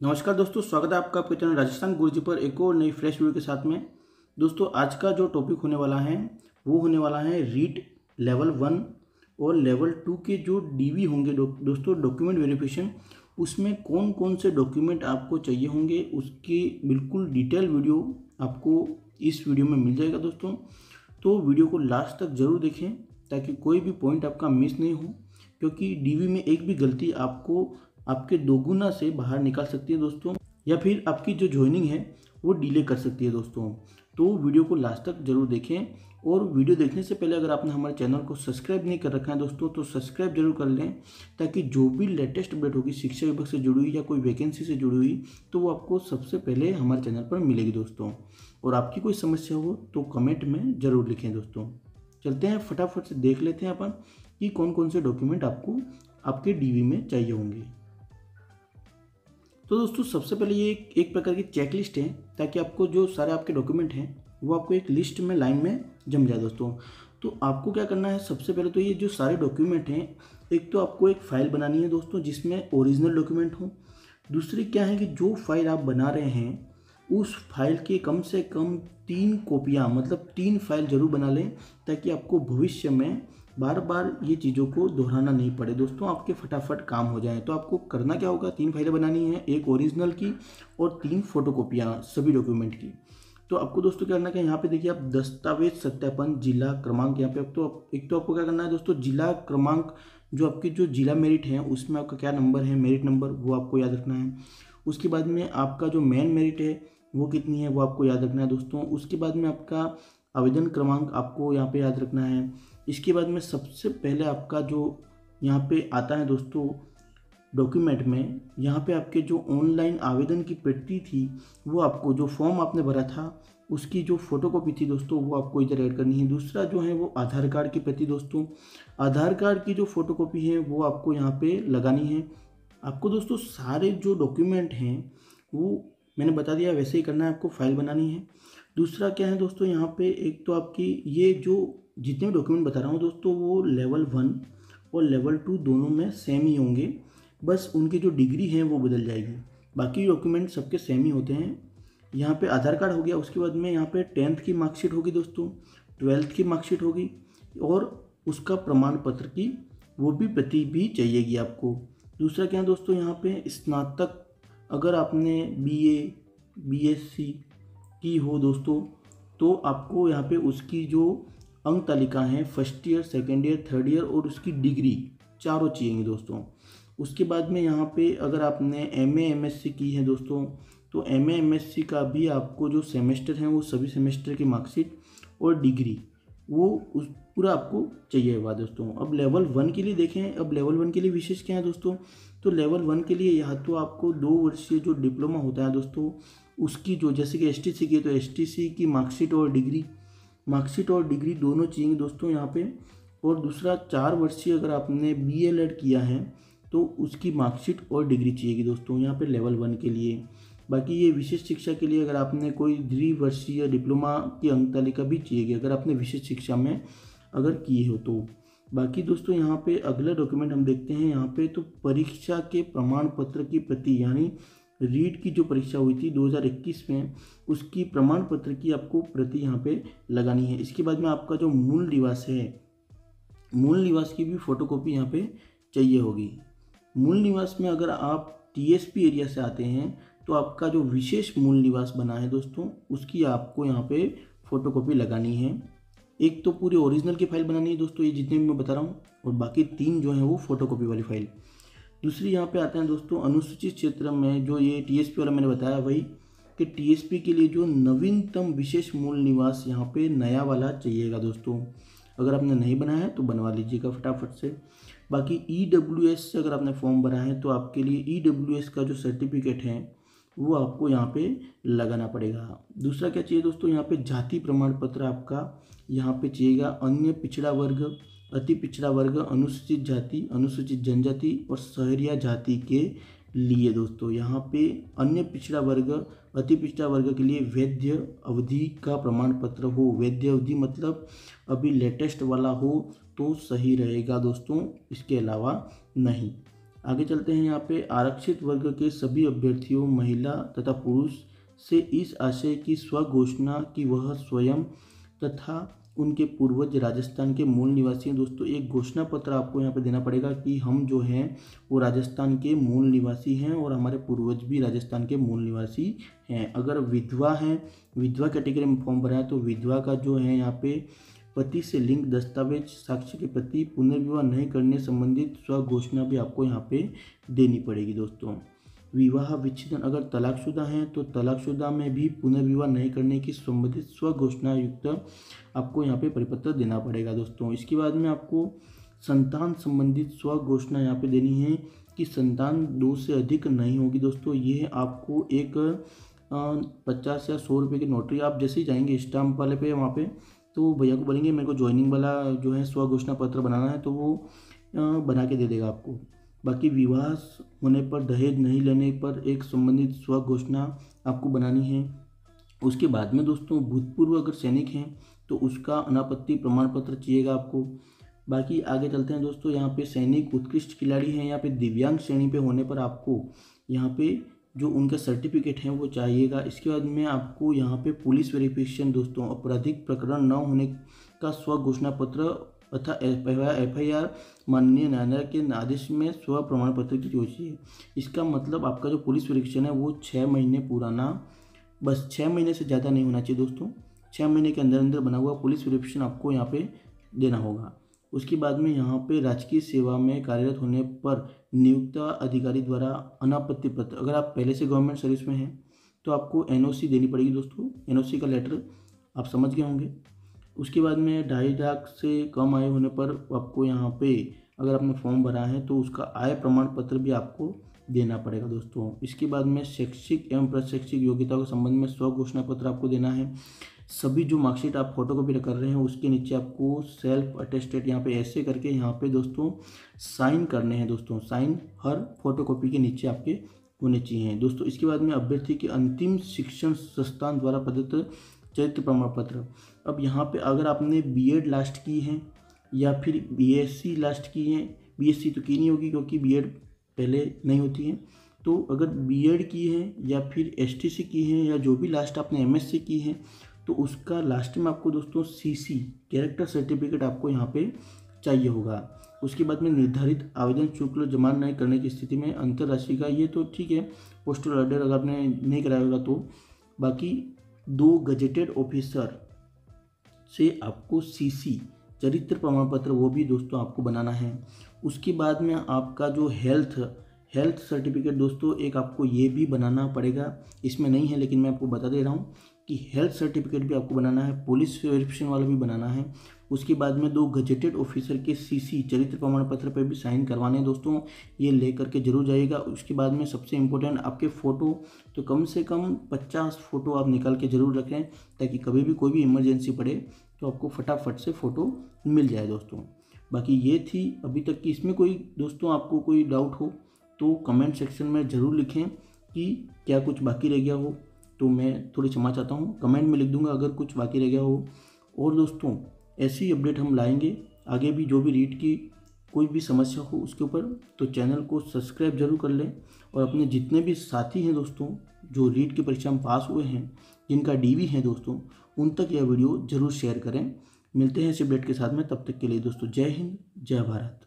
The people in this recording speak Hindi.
नमस्कार दोस्तों स्वागत है आपका आपके चैनल राजस्थान गुरुजी पर एक और नई फ्रेश वीडियो के साथ में। दोस्तों आज का जो टॉपिक होने वाला है वो होने वाला है रीट लेवल वन और लेवल टू के जो डीवी होंगे दो, दोस्तों डॉक्यूमेंट वेरिफिकेशन उसमें कौन कौन से डॉक्यूमेंट आपको चाहिए होंगे उसकी बिल्कुल डिटेल वीडियो आपको इस वीडियो में मिल जाएगा दोस्तों। तो वीडियो को लास्ट तक ज़रूर देखें ताकि कोई भी पॉइंट आपका मिस नहीं हो क्योंकि डीवी में एक भी गलती आपको आपके दोगुना से बाहर निकाल सकती है दोस्तों, या फिर आपकी जो ज्वाइनिंग है, वो डिले कर सकती है दोस्तों। तो वीडियो को लास्ट तक ज़रूर देखें। और वीडियो देखने से पहले अगर आपने हमारे चैनल को सब्सक्राइब नहीं कर रखा है दोस्तों तो सब्सक्राइब ज़रूर कर लें, ताकि जो भी लेटेस्ट अपडेट होगी, शिक्षा विभाग से जुड़ी हुई या कोई वैकेंसी से जुड़ी हुई तो वो आपको सबसे पहले हमारे चैनल पर मिलेगी दोस्तों। और आपकी कोई समस्या हो तो कमेंट में ज़रूर लिखें दोस्तों। चलते हैं, फटाफट से देख लेते हैं अपन कि कौन कौन से डॉक्यूमेंट आपको, आपके डीवी में चाहिए होंगे। तो दोस्तों सबसे पहले ये एक, प्रकार की चेक लिस्ट है ताकि आपको जो सारे आपके डॉक्यूमेंट हैं वो आपको एक लिस्ट में लाइन में जम जाए दोस्तों। तो आपको क्या करना है सबसे पहले तो ये जो सारे डॉक्यूमेंट हैं एक तो आपको एक फ़ाइल बनानी है दोस्तों जिसमें ओरिजिनल डॉक्यूमेंट हो। दूसरी क्या है कि जो फ़ाइल आप बना रहे हैं उस फ़ाइल के कम से कम तीन कॉपियाँ मतलब तीन फ़ाइल ज़रूर बना लें, ताकि आपको भविष्य में बार बार ये चीज़ों को दोहराना नहीं पड़े। दोस्तों, आपके फटाफट काम हो जाए। तो आपको करना क्या होगा? तीन फाइलें बनानी है, एक ओरिजिनल की और तीन फोटोकॉपियाँ सभी डॉक्यूमेंट की। तो आपको दोस्तों क्या करना है यहाँ पे देखिए आप दस्तावेज़ सत्यापन जिला क्रमांक यहाँ पे, अब तो एक तो आपको क्या करना है दोस्तों, जिला क्रमांक जो आपके जो जिला मेरिट है, उसमें आपका क्या नंबर है? मेरिट नंबर वो आपको याद रखना है। उसके बाद में आपका जो मेन मेरिट है वो कितनी है, वो आपको याद रखना है दोस्तों। उसके बाद में आपका आवेदन क्रमांक आपको यहाँ पे याद रखना है। इसके बाद में सबसे पहले आपका जो यहाँ पे आता है दोस्तों डॉक्यूमेंट में, यहाँ पे आपके जो ऑनलाइन आवेदन की प्रति थी, वो आपको जो फॉर्म आपने भरा था, उसकी जो फोटोकॉपी थी दोस्तों, वो आपको इधर ऐड करनी है। दूसरा जो है वो आधार कार्ड की प्रति दोस्तों। आधार कार्ड की जो फोटोकॉपी है, वो आपको यहाँ पे लगानी है। आपको दोस्तों सारे जो डॉक्यूमेंट हैं, वो मैंने बता दिया, वैसे ही करना है, आपको फ़ाइल बनानी है। दूसरा क्या है दोस्तों, यहाँ पे एक तो आपकी ये जो जितने डॉक्यूमेंट बता रहा हूँ दोस्तों, वो लेवल वन और लेवल टू दोनों में सेम ही होंगे। बस उनकी जो डिग्री है, वो बदल जाएगी। बाकी डॉक्यूमेंट सबके सेम ही होते हैं। यहाँ पे आधार कार्ड हो गया, उसके बाद में यहाँ पे टेंथ की मार्कशीट होगी दोस्तों ट्वेल्थ की मार्कशीट होगी और उसका प्रमाण पत्र की वो भी प्रति भी चाहिएगी आपको। दूसरा क्या है दोस्तों, यहाँ पे स्नातक अगर आपने B A B S C की हो दोस्तों तो आपको यहाँ पे उसकी जो अंक तालिका है first year second year third year और उसकी डिग्री चारों चाहिए दोस्तों। उसके बाद में यहाँ पे अगर आपने M A M S C की है दोस्तों तो M A M S C का भी आपको जो सेमेस्टर हैं, वो सभी सेमेस्टर की मार्कशीट और डिग्री वो उस पूरा आपको चाहिए हुआ दोस्तों। अब लेवल वन के लिए देखें, अब लेवल वन के लिए विशेष क्या है दोस्तों? तो लेवल वन के लिए यहाँ तो आपको दो वर्षीय जो डिप्लोमा होता है दोस्तों, उसकी जो जैसे कि सी की तो एस टी सी की मार्कशीट और डिग्री मार्कशीट और डिग्री दोनों चाहिए दोस्तों यहाँ पे। और दूसरा, चार वर्षीय अगर आपने बी किया है तो उसकी मार्कशीट और डिग्री चाहिएगी दोस्तों यहाँ पे लेवल वन के लिए। बाकी ये विशेष शिक्षा के लिए अगर आपने कोई द्विवर्षीय डिप्लोमा की अंक तालिका भी चाहिएगी, अगर आपने विशेष शिक्षा में अगर किए हो तो। बाकी दोस्तों, यहाँ पे अगला डॉक्यूमेंट हम देखते हैं। यहाँ पे तो परीक्षा के प्रमाण पत्र की प्रति, यानी रीड की जो परीक्षा हुई थी 2021 में, उसकी प्रमाण पत्र की आपको प्रति यहाँ पे लगानी है। इसके बाद में आपका जो मूल निवास है, मूल निवास की भी फोटोकॉपी यहाँ पे चाहिए होगी। मूल निवास में अगर आप टीएसपी एरिया से आते हैं तो आपका जो विशेष मूल निवास बना है दोस्तों, उसकी आपको यहाँ पे फोटोकॉपी लगानी है। एक तो पूरी ओरिजिनल की फ़ाइल बनानी है दोस्तों, ये जितने भी मैं बता रहा हूँ, और बाकी तीन जो है वो फोटोकॉपी वाली फ़ाइल। दूसरी यहाँ पे आते हैं दोस्तों, अनुसूचित क्षेत्र में जो ये टीएसपी वाला मैंने बताया, वही कि टीएसपी के लिए जो नवीनतम विशेष मूल निवास यहाँ पे नया वाला चाहिएगा दोस्तों। अगर आपने नहीं बनाया है तो बनवा लीजिएगा फटाफट से। बाकी ई एस से अगर आपने फॉर्म भरा है तो आपके लिए ई डब्ल्यू एस का जो सर्टिफिकेट है वो आपको यहाँ पे लगाना पड़ेगा। दूसरा क्या चाहिए दोस्तों? यहाँ पे जाति प्रमाण पत्र आपका यहाँ पे चाहिएगा। अन्य पिछड़ा वर्ग, अति पिछड़ा वर्ग, अनुसूचित जाति, अनुसूचित जनजाति और शहरिया जाति के लिए दोस्तों। यहाँ पे अन्य पिछड़ा वर्ग, अति पिछड़ा वर्ग के लिए वैद्य अवधि का प्रमाण पत्र हो। वैद्य अवधि मतलब अभी लेटेस्ट वाला हो तो सही रहेगा दोस्तों। इसके अलावा नहीं। आगे चलते हैं यहाँ पे। आरक्षित वर्ग के सभी अभ्यर्थियों, महिला तथा पुरुष से इस आशय की स्वघोषणा कि वह स्वयं तथा उनके पूर्वज राजस्थान के मूल निवासी हैं। दोस्तों, एक घोषणा पत्र आपको यहाँ पे देना पड़ेगा कि हम जो हैं, वो राजस्थान के मूल निवासी हैं और हमारे पूर्वज भी राजस्थान के मूल निवासी हैं। अगर विधवा हैं, विधवा कैटेगरी में फॉर्म भरा है तो विधवा का जो है यहाँ पे पति से लिंक दस्तावेज़ साक्ष्य के प्रति पुनर्विवाह नहीं करने संबंधित स्वघोषणा भी आपको यहाँ पे देनी पड़ेगी दोस्तों। विवाह विच्छेदन अगर तलाकशुदा हैं तो तलाकशुदा में भी पुनर्विवाह नहीं करने की संबंधित स्वघोषणा युक्त आपको यहाँ पे परिपत्र देना पड़ेगा दोस्तों। इसके बाद में आपको संतान संबंधित स्वघोषणा यहाँ पे देनी है कि संतान दो से अधिक नहीं होगी दोस्तों। ये आपको एक पचास या सौ रुपये की नोटरी, आप जैसे ही जाएँगे स्टाम्प वाले पे वहाँ पे तो भैया को बोलेंगे, मेरे को ज्वाइनिंग वाला जो है स्वघोषणा पत्र बनाना है तो वो बना के दे देगा आपको। बाकी विवाह होने पर, दहेज नहीं लेने पर एक संबंधित स्व घोषणा आपको बनानी है। उसके बाद में दोस्तों, भूतपूर्व अगर सैनिक हैं तो उसका अनापत्ति प्रमाण पत्र चाहिएगा आपको। बाकी आगे चलते हैं दोस्तों, यहाँ पे सैनिक उत्कृष्ट खिलाड़ी हैं, यहाँ पे दिव्यांग श्रेणी पे होने पर आपको यहाँ पे जो उनका सर्टिफिकेट है वो चाहिएगा। इसके बाद में आपको यहाँ पे पुलिस वेरिफिकेशन दोस्तों, आपराधिक प्रकरण न होने का स्व घोषणा पत्र तथा एफ़ आई आर माननीय न्यायालय के आदेश में स्व प्रमाण पत्र की जोशी है। इसका मतलब आपका जो पुलिस वेरिफिकेशन है वो छः महीने पुराना, बस छः महीने से ज़्यादा नहीं होना चाहिए दोस्तों। छः महीने के अंदर अंदर बना हुआ पुलिस वेरिफिकेशन आपको यहाँ पे देना होगा। उसके बाद में यहाँ पे राजकीय सेवा में कार्यरत होने पर नियुक्त अधिकारी द्वारा अनापत्ति पत्र। अगर आप पहले से गवर्नमेंट सर्विस में हैं तो आपको एनओसी देनी पड़ेगी दोस्तों। एनओसी का लेटर आप समझ गए होंगे। उसके बाद में ढाई लाख से कम आय होने पर आपको यहाँ पे अगर आपने फॉर्म भरा है तो उसका आय प्रमाण पत्र भी आपको देना पड़ेगा दोस्तों। इसके बाद में शैक्षिक एवं प्रशैक्षिक योग्यता के संबंध में स्व घोषणा पत्र आपको देना है। सभी जो मार्कशीट आप फ़ोटो कॉपी कर रहे हैं, उसके नीचे आपको सेल्फ अटेस्टेड यहाँ पे ऐसे करके यहाँ पे दोस्तों साइन करने हैं दोस्तों। साइन हर फ़ोटो कॉपी के नीचे आपके होने चाहिए। दोस्तों, इसके बाद में अभ्यर्थी के अंतिम शिक्षण संस्थान द्वारा प्रदत्त चरित्र प्रमाण पत्र। अब यहाँ पे अगर आपने बीएड लास्ट की है या फिर बीएससी लास्ट की है बीएससी तो की नहीं होगी क्योंकि बीएड पहले नहीं होती है। तो अगर बीएड की है या फिर एसटीसी की है या जो भी लास्ट आपने एमएससी की है तो उसका लास्ट में आपको दोस्तों सीसी कैरेक्टर सर्टिफिकेट आपको यहाँ पे चाहिए होगा। उसके बाद में निर्धारित आवेदन शुल्क जमा नहीं करने की स्थिति में अंतर्राष्ट्रीय का ये तो ठीक है पोस्टल ऑर्डर अगर आपने नहीं कराया होगा तो। बाकी दो गजेटेड ऑफिसर से आपको सीसी चरित्र प्रमाण पत्र वो भी दोस्तों आपको बनाना है। उसके बाद में आपका जो हेल्थ हेल्थ सर्टिफिकेट दोस्तों, एक आपको ये भी बनाना पड़ेगा। इसमें नहीं है, लेकिन मैं आपको बता दे रहा हूँ कि हेल्थ सर्टिफिकेट भी आपको बनाना है पुलिस वेरिफिकेशन वाला भी बनाना है। उसके बाद में दो गजेटेड ऑफिसर के सीसी चरित्र प्रमाण पत्र पर भी साइन करवाने हैं दोस्तों। ये ले करके ज़रूर जाइएगा। उसके बाद में सबसे इम्पोर्टेंट आपके फ़ोटो तो कम से कम पचास फ़ोटो आप निकाल के ज़रूर रखें ताकि कभी भी कोई भी इमरजेंसी पड़े। तो आपको फटाफट से फ़ोटो मिल जाए दोस्तों। बाकी ये थी अभी तक की इसमें कोई दोस्तों आपको कोई डाउट हो तो कमेंट सेक्शन में ज़रूर लिखें कि क्या कुछ बाकी रह गया हो। तो मैं थोड़ी क्षमा चाहता हूँ कमेंट में लिख दूँगा अगर कुछ बाकी रह गया हो। और दोस्तों, ऐसी अपडेट हम लाएँगे। आगे भी जो भी रीट की कोई भी समस्या हो उसके ऊपर तो चैनल को सब्सक्राइब ज़रूर कर लें। और अपने जितने भी साथी हैं दोस्तों, जो रीट की परीक्षा में पास हुए हैं, जिनका डीवी है दोस्तों उन तक यह वीडियो ज़रूर शेयर करें। मिलते हैं इस अपडेट के साथ में, तब तक के लिए दोस्तों जय हिंद, जय भारत।